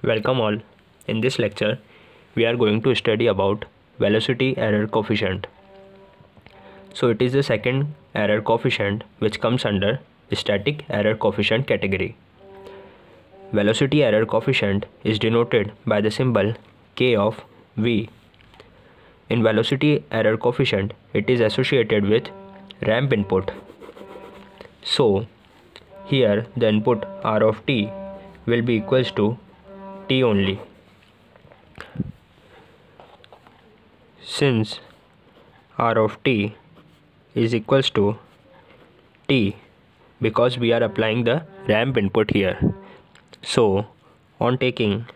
Welcome all. In this lecture, we are going to study about velocity error coefficient. So it is the second error coefficient which comes under static error coefficient category. Velocity error coefficient is denoted by the symbol k of v. In velocity error coefficient, it is associated with ramp input. So here the input r of t will be equals to t only. Since r of t is equals to t because we are applying the ramp input here. So on taking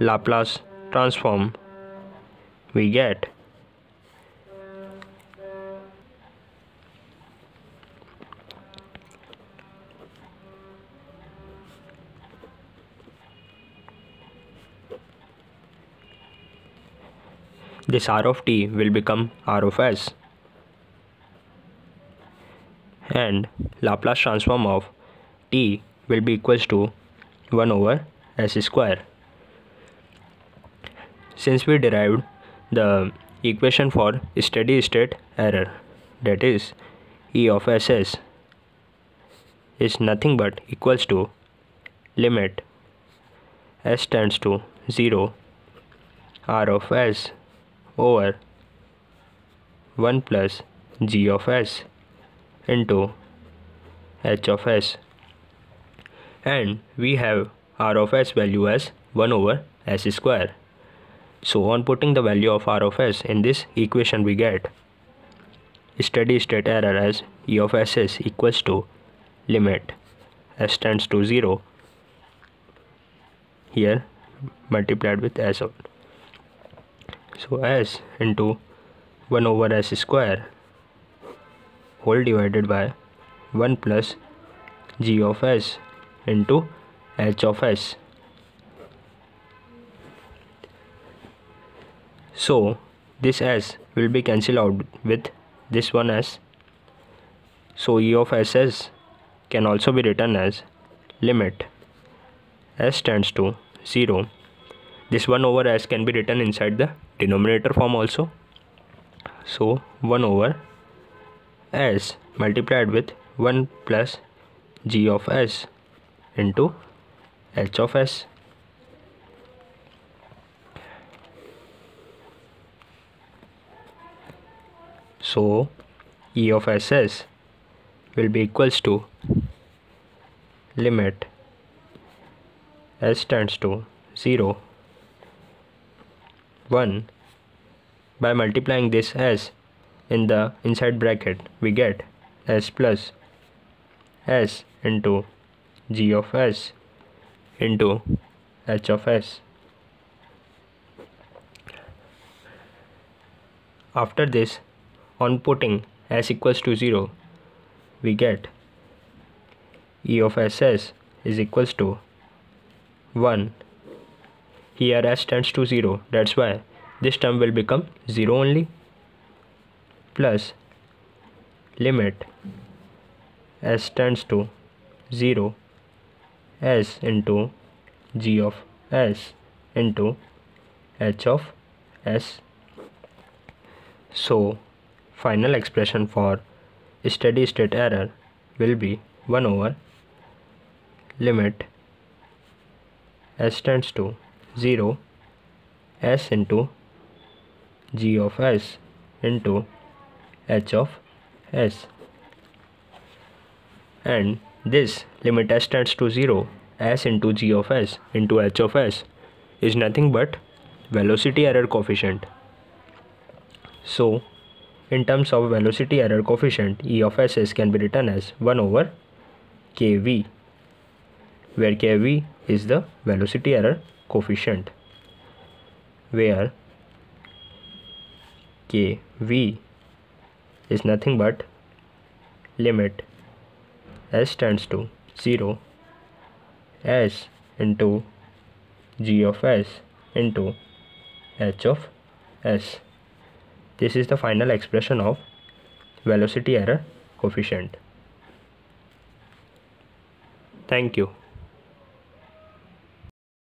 Laplace transform we get this r of t will become r of s and Laplace transform of t will be equals to 1 over s square. Since we derived the equation for steady state error that is E of Ss is nothing but equals to limit s tends to 0 r of s over 1 plus g of s into h of s. And we have r of s value as 1 over s square. So on putting the value of r of s in this equation we get steady state error as e of s is equals to limit s tends to 0 here multiplied with s so s into 1 over s square whole divided by 1 plus g of s into h of s. So this s will be cancelled out with this one s. So e of ss can also be written as limit s tends to 0 this 1 over s can be written inside the denominator form also. So 1 over s multiplied with 1 plus g of s into h of s. So e of ss will be equals to limit s tends to 0 1 by multiplying this s in the inside bracket we get s plus s into g of s into h of s. After this on putting s equals to 0 we get e of ss is equals to 1 here s tends to 0 that's why this term will become 0 only. Plus limit s tends to 0 s into g of s into h of s. So final expression for steady state error will be 1 over limit s tends to 0 s into g of s into h of s and this limit s tends to 0 s into g of s into h of s is nothing but velocity error coefficient. So in terms of velocity error coefficient E of S s can be written as 1 over kv where kv is the velocity error coefficient where kv is nothing but limit s tends to 0 s into g of s into h of s. This is the final expression of velocity error coefficient. Thank you